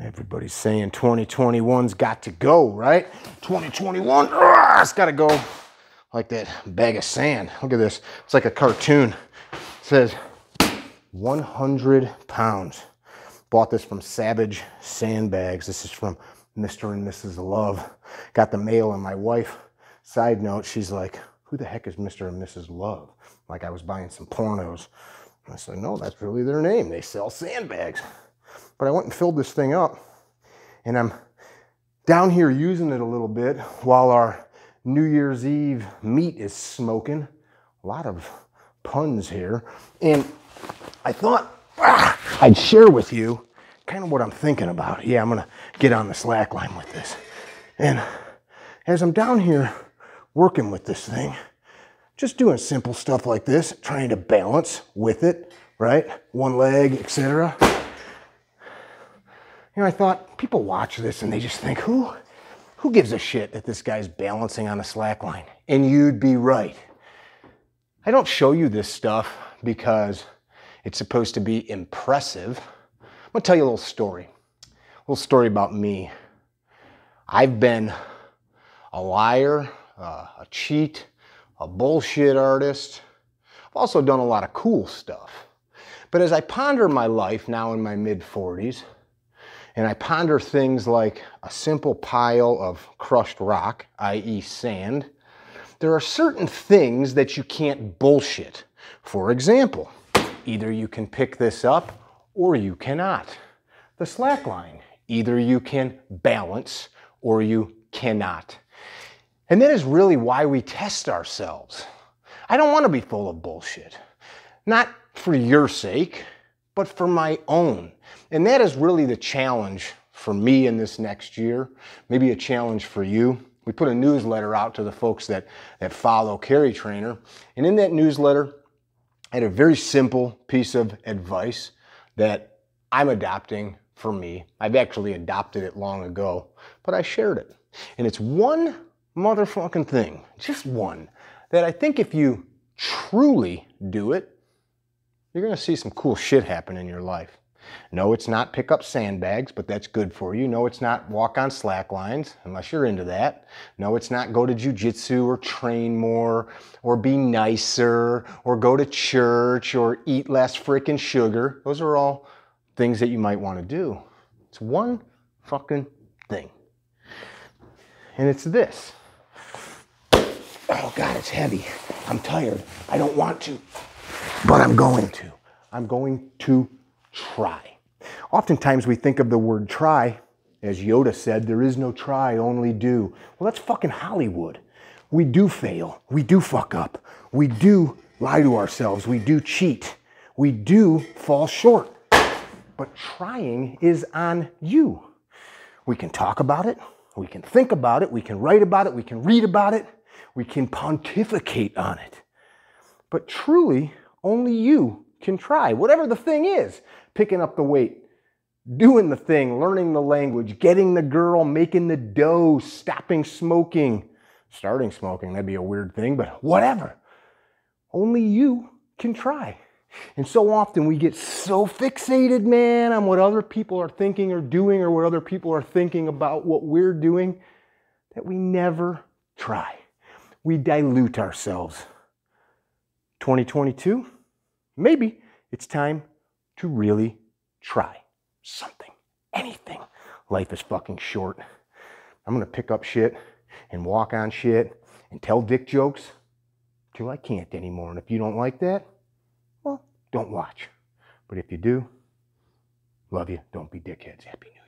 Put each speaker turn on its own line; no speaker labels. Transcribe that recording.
Everybody's saying 2021's got to go, right? 2021, ah, it's got to go like that bag of sand. Look at this. It's like a cartoon. It says 100 pounds. Bought this from Savage Sandbags. This is from Mr. and Mrs. Love. Got the mail and my wife, side note, she's like, who the heck is Mr. and Mrs. Love? Like I was buying some pornos. I said, no, that's really their name. They sell sandbags. But I went and filled this thing up and I'm down here using it a little bit while our New Year's Eve meat is smoking. A lot of puns here. And I thought ah, I'd share with you kind of what I'm thinking about. Yeah, I'm gonna get on the slack line with this. And as I'm down here working with this thing, just doing simple stuff like this, trying to balance with it, right? One leg, etc. You know, I thought people watch this and they just think, who, who gives a shit that this guy's balancing on a slack line? And you'd be right. I don't show you this stuff because it's supposed to be impressive. I'm gonna tell you a little story. A little story about me. I've been a liar, uh, a cheat, a bullshit artist. I've also done a lot of cool stuff. But as I ponder my life now in my mid 40s, and I ponder things like a simple pile of crushed rock, i.e., sand. There are certain things that you can't bullshit. For example, either you can pick this up or you cannot. The slack line, either you can balance or you cannot. And that is really why we test ourselves. I don't want to be full of bullshit. Not for your sake, but for my own. And that is really the challenge for me in this next year, maybe a challenge for you. We put a newsletter out to the folks that, that follow Carry Trainer. And in that newsletter, I had a very simple piece of advice that I'm adopting for me. I've actually adopted it long ago, but I shared it. And it's one motherfucking thing, just one, that I think if you truly do it, you're going to see some cool shit happen in your life. No, it's not pick up sandbags, but that's good for you. No, it's not walk on slack lines, unless you're into that. No, it's not go to jujitsu or train more or be nicer or go to church or eat less freaking sugar. Those are all things that you might want to do. It's one fucking thing. And it's this. Oh God, it's heavy. I'm tired. I don't want to but I'm going to. I'm going to try. Oftentimes we think of the word try, as Yoda said, there is no try, only do. Well, that's fucking Hollywood. We do fail. We do fuck up. We do lie to ourselves. We do cheat. We do fall short. But trying is on you. We can talk about it. We can think about it. We can write about it. We can read about it. We can pontificate on it. But truly, only you can try. Whatever the thing is, picking up the weight, doing the thing, learning the language, getting the girl, making the dough, stopping smoking, starting smoking, that'd be a weird thing, but whatever. Only you can try. And so often we get so fixated, man, on what other people are thinking or doing or what other people are thinking about what we're doing that we never try. We dilute ourselves. 2022, maybe it's time to really try something, anything. Life is fucking short. I'm gonna pick up shit and walk on shit and tell dick jokes till I can't anymore. And if you don't like that, well, don't watch. But if you do, love you. Don't be dickheads. Happy New